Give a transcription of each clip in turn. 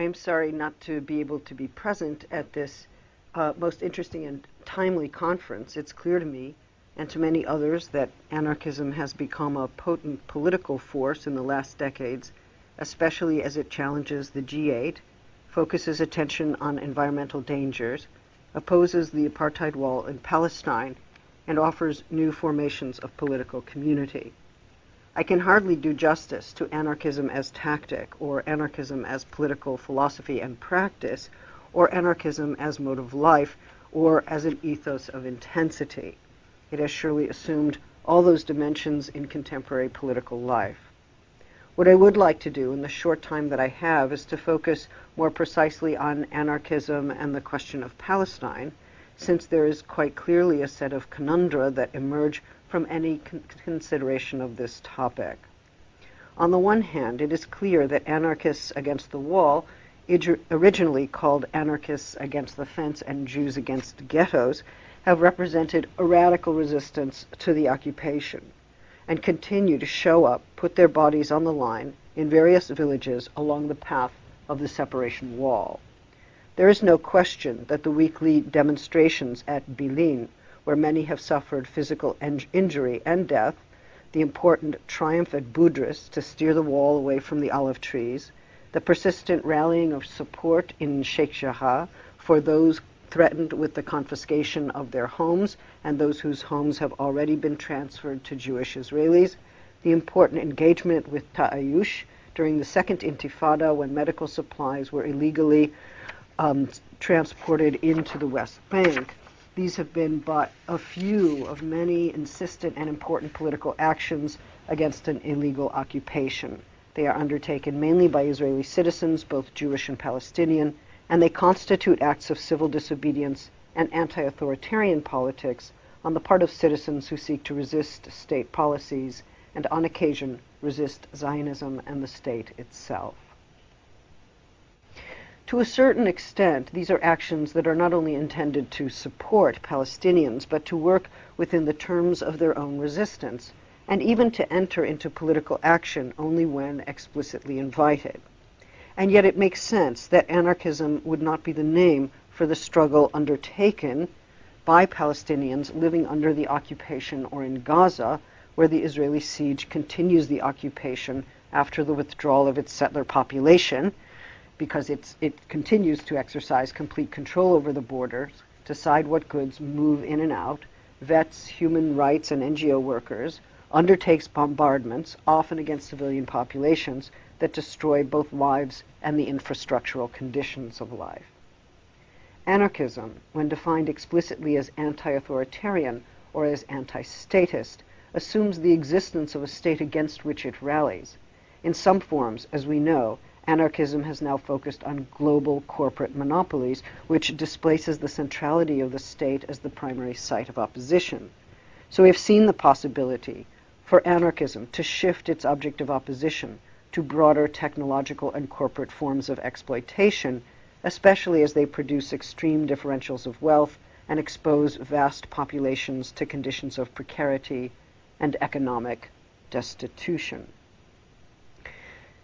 I am sorry not to be able to be present at this uh, most interesting and timely conference. It's clear to me and to many others that anarchism has become a potent political force in the last decades, especially as it challenges the G8, focuses attention on environmental dangers, opposes the apartheid wall in Palestine, and offers new formations of political community. I can hardly do justice to anarchism as tactic, or anarchism as political philosophy and practice, or anarchism as mode of life, or as an ethos of intensity. It has surely assumed all those dimensions in contemporary political life. What I would like to do in the short time that I have is to focus more precisely on anarchism and the question of Palestine, since there is quite clearly a set of conundra that emerge from any con- consideration of this topic. On the one hand, it is clear that anarchists against the wall, originally called anarchists against the fence and Jews against ghettos, have represented a radical resistance to the occupation and continue to show up, put their bodies on the line in various villages along the path of the separation wall. There is no question that the weekly demonstrations at Bil'in, where many have suffered physical injury and death, the important triumph at Budrus to steer the wall away from the olive trees, the persistent rallying of support in Sheikh Jarrah for those threatened with the confiscation of their homes and those whose homes have already been transferred to Jewish Israelis, the important engagement with Ta'ayush during the second intifada when medical supplies were illegally um, transported into the West Bank. These have been but a few of many insistent and important political actions against an illegal occupation. They are undertaken mainly by Israeli citizens, both Jewish and Palestinian, and they constitute acts of civil disobedience and anti authoritarian politics on the part of citizens who seek to resist state policies and, on occasion, resist Zionism and the state itself. To a certain extent, these are actions that are not only intended to support Palestinians, but to work within the terms of their own resistance, and even to enter into political action only when explicitly invited. And yet it makes sense that anarchism would not be the name for the struggle undertaken by Palestinians living under the occupation or in Gaza, where the Israeli siege continues the occupation after the withdrawal of its settler population, because it continues to exercise complete control over the borders, decide what goods move in and out, vets human rights and NGO workers, undertakes bombardments, often against civilian populations, that destroy both lives and the infrastructural conditions of life. Anarchism, when defined explicitly as anti authoritarian or as anti statist, assumes the existence of a state against which it rallies. In some forms, as we know, anarchism has now focused on global corporate monopolies, which displaces the centrality of the state as the primary site of opposition. So we have seen the possibility for anarchism to shift its object of opposition to broader technological and corporate forms of exploitation, especially as they produce extreme differentials of wealth and expose vast populations to conditions of precarity and economic destitution.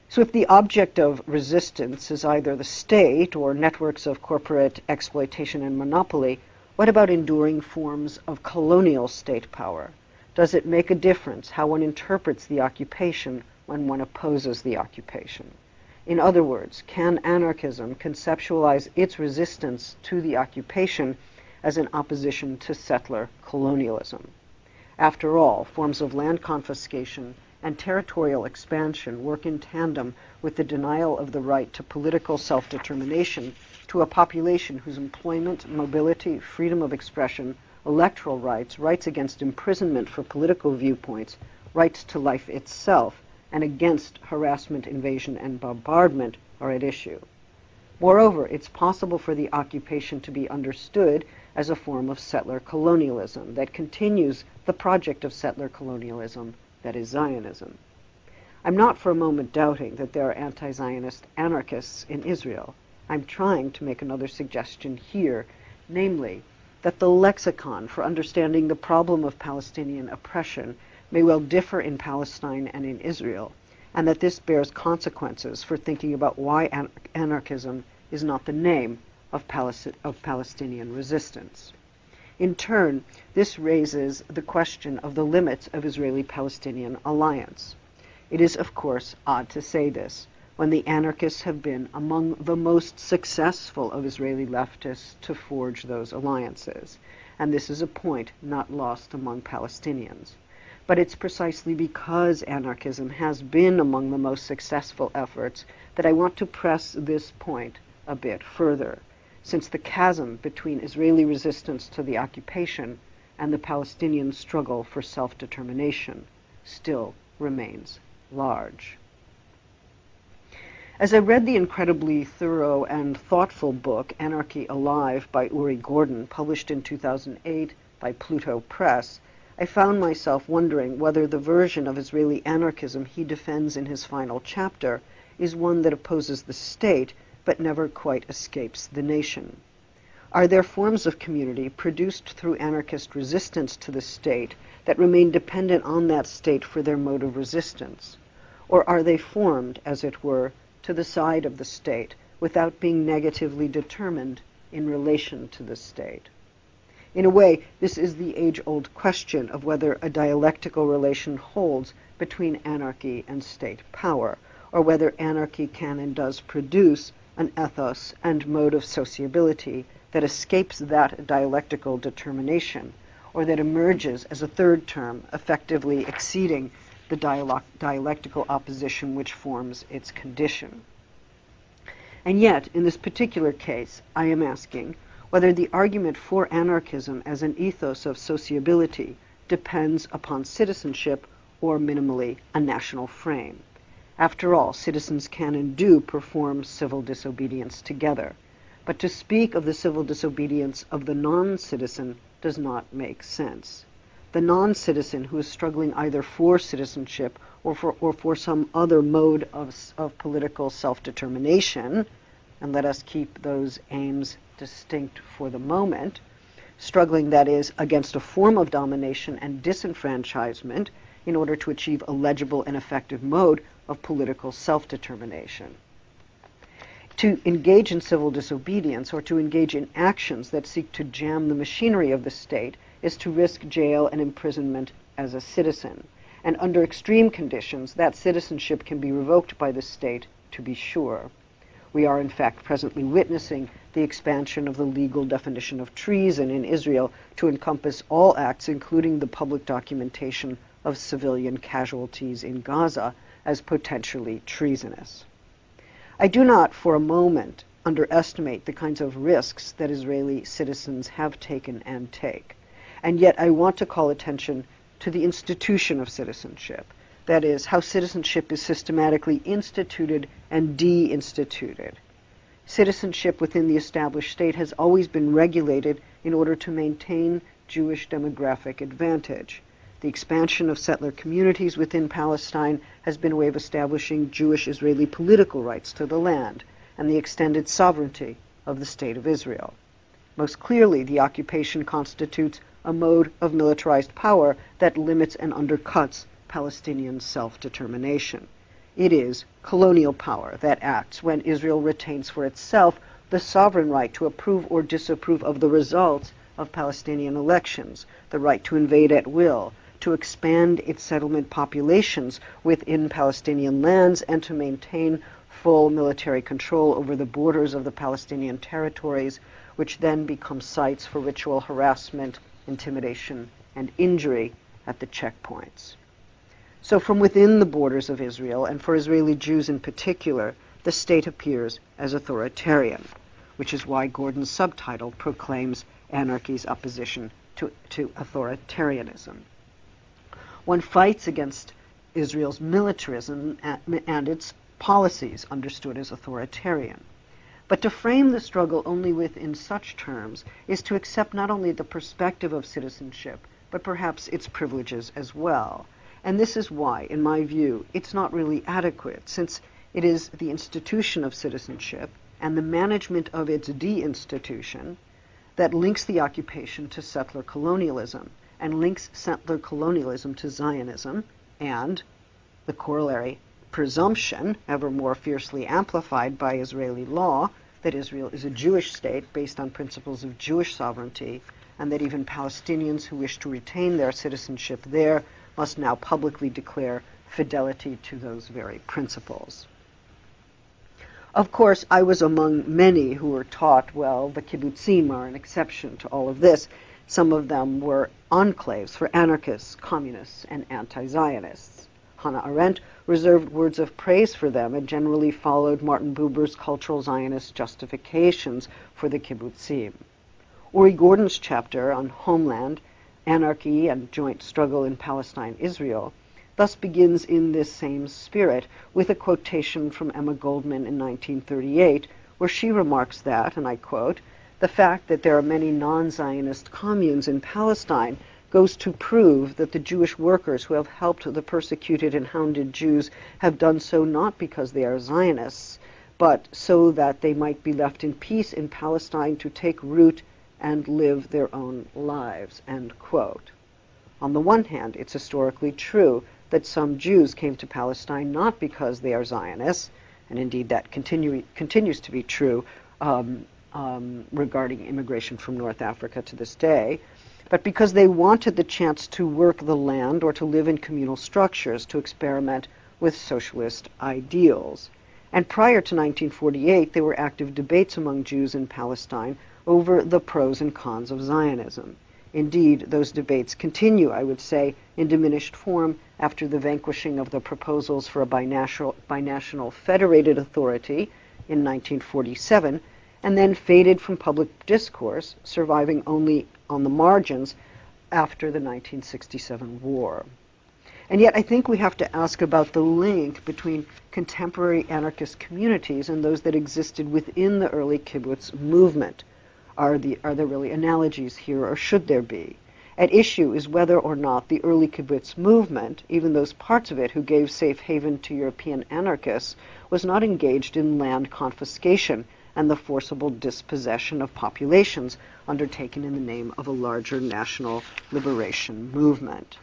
So, if the object of resistance is either the state or networks of corporate exploitation and monopoly, what about enduring forms of colonial state power? Does it make a difference how one interprets the occupation when one opposes the occupation. In other words, can anarchism conceptualize its resistance to the occupation as an opposition to settler colonialism? After all, forms of land confiscation and territorial expansion work in tandem with the denial of the right to political self determination to a population whose employment, mobility, freedom of expression, electoral rights, rights against imprisonment for political viewpoints, rights to life itself, and against harassment, invasion, and bombardment are at issue. Moreover, it's possible for the occupation to be understood as a form of settler colonialism that continues the project of settler colonialism that is Zionism. I'm not for a moment doubting that there are anti Zionist anarchists in Israel. I'm trying to make another suggestion here, namely, that the lexicon for understanding the problem of Palestinian oppression may well differ in Palestine and in Israel, and that this bears consequences for thinking about why anarchism is not the name of, Palestinian resistance. In turn, this raises the question of the limits of Israeli Palestinian alliance. It is, of course, odd to say this when the anarchists have been among the most successful of Israeli leftists to forge those alliances. And this is a point not lost among Palestinians. But it's precisely because anarchism has been among the most successful efforts that I want to press this point a bit further, since the chasm between Israeli resistance to the occupation and the Palestinian struggle for self determination still remains large. As I read the incredibly thorough and thoughtful book Anarchy Alive by Uri Gordon, published in 2008 by Pluto Press, I found myself wondering whether the version of Israeli anarchism he defends in his final chapter is one that opposes the state but never quite escapes the nation. Are there forms of community produced through anarchist resistance to the state that remain dependent on that state for their mode of resistance? Or are they formed, as it were, to the side of the state without being negatively determined in relation to the state? In a way, this is the age old question of whether a dialectical relation holds between anarchy and state power, or whether anarchy can and does produce an ethos and mode of sociability that escapes that dialectical determination, or that emerges as a third term, effectively exceeding the dialectical opposition which forms its condition. And yet, in this particular case, I am asking whether the argument for anarchism as an ethos of sociability depends upon citizenship or minimally a national frame. After all, citizens can and do perform civil disobedience together. But to speak of the civil disobedience of the non citizen does not make sense. The non citizen who is struggling either for citizenship or for, or for some other mode of, of political self determination, and let us keep those aims distinct for the moment, struggling, that is, against a form of domination and disenfranchisement in order to achieve a legible and effective mode of political self determination. To engage in civil disobedience or to engage in actions that seek to jam the machinery of the state is to risk jail and imprisonment as a citizen. And under extreme conditions, that citizenship can be revoked by the state, to be sure. We are, in fact, presently witnessing the expansion of the legal definition of treason in Israel to encompass all acts, including the public documentation of civilian casualties in Gaza, as potentially treasonous. I do not for a moment underestimate the kinds of risks that Israeli citizens have taken and take. And yet I want to call attention to the institution of citizenship. That is, how citizenship is systematically instituted and deinstituted. Citizenship within the established state has always been regulated in order to maintain Jewish demographic advantage. The expansion of settler communities within Palestine has been a way of establishing Jewish Israeli political rights to the land and the extended sovereignty of the State of Israel. Most clearly, the occupation constitutes a mode of militarized power that limits and undercuts Palestinian self determination. It is colonial power that acts when Israel retains for itself the sovereign right to approve or disapprove of the results of Palestinian elections, the right to invade at will, to expand its settlement populations within Palestinian lands, and to maintain full military control over the borders of the Palestinian territories, which then become sites for ritual harassment, intimidation, and injury at the checkpoints. So, from within the borders of Israel, and for Israeli Jews in particular, the state appears as authoritarian, which is why Gordon's subtitle proclaims anarchy's opposition to, to authoritarianism. One fights against Israel's militarism and its policies, understood as authoritarian. But to frame the struggle only within such terms is to accept not only the perspective of citizenship, but perhaps its privileges as well. And this is why, in my view, it's not really adequate, since it is the institution of citizenship and the management of its deinstitution that links the occupation to settler colonialism and links settler colonialism to Zionism and the corollary presumption, ever more fiercely amplified by Israeli law, that Israel is a Jewish state based on principles of Jewish sovereignty, and that even Palestinians who wish to retain their citizenship there must now publicly declare fidelity to those very principles. Of course, I was among many who were taught, well, the kibbutzim are an exception to all of this. Some of them were enclaves for anarchists, communists, and anti-Zionists. Hannah Arendt reserved words of praise for them and generally followed Martin Buber's cultural Zionist justifications for the kibbutzim. Uri Gordon's chapter on homeland, anarchy, and joint struggle in Palestine-Israel thus begins in this same spirit with a quotation from Emma Goldman in 1938, where she remarks that, and I quote, the fact that there are many non-Zionist communes in Palestine goes to prove that the Jewish workers who have helped the persecuted and hounded Jews have done so not because they are Zionists, but so that they might be left in peace in Palestine to take root and live their own lives. On the one hand, it's historically true that some Jews came to Palestine not because they are Zionists, and indeed that continue, continues to be true um, um, regarding immigration from North Africa to this day, but because they wanted the chance to work the land or to live in communal structures to experiment with socialist ideals. And prior to 1948, there were active debates among Jews in Palestine over the pros and cons of Zionism. Indeed, those debates continue, I would say, in diminished form after the vanquishing of the proposals for a binational, binational federated authority in 1947, and then faded from public discourse, surviving only on the margins after the 1967 war. And yet, I think we have to ask about the link between contemporary anarchist communities and those that existed within the early kibbutz movement. Are, the, are there really analogies here, or should there be? At issue is whether or not the early kibbutz movement, even those parts of it who gave safe haven to European anarchists, was not engaged in land confiscation and the forcible dispossession of populations undertaken in the name of a larger national liberation movement.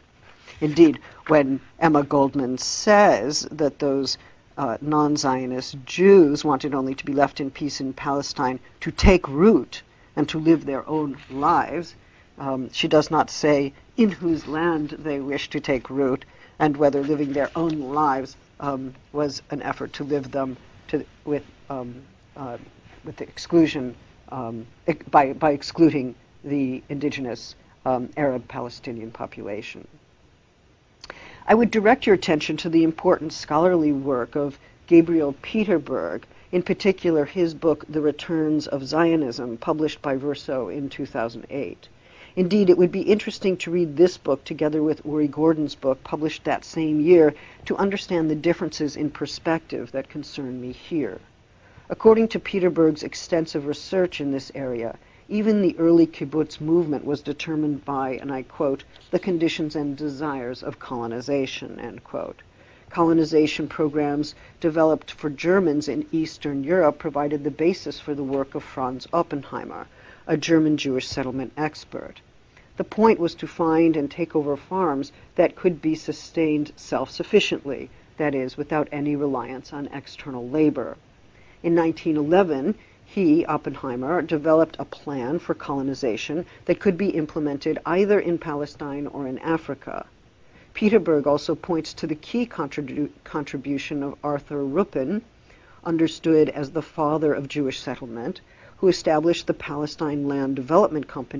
Indeed, when Emma Goldman says that those uh, non Zionist Jews wanted only to be left in peace in Palestine to take root and to live their own lives, um, she does not say in whose land they wish to take root and whether living their own lives um, was an effort to live them to, with, um, uh, with the exclusion, um, by, by excluding the indigenous um, Arab Palestinian population. I would direct your attention to the important scholarly work of Gabriel Piterberg, in particular his book, The Returns of Zionism, published by Verso in 2008. Indeed, it would be interesting to read this book together with Uri Gordon's book, published that same year, to understand the differences in perspective that concern me here. According to Piterberg's extensive research in this area, even the early kibbutz movement was determined by, and I quote, the conditions and desires of colonization, end quote. Colonization programs developed for Germans in Eastern Europe provided the basis for the work of Franz Oppenheimer, a German Jewish settlement expert. The point was to find and take over farms that could be sustained self-sufficiently, that is, without any reliance on external labor. In 1911, he, Oppenheimer, developed a plan for colonization that could be implemented either in Palestine or in Africa. Piterberg also points to the key contribu contribution of Arthur Ruppin, understood as the father of Jewish settlement, who established the Palestine Land Development Company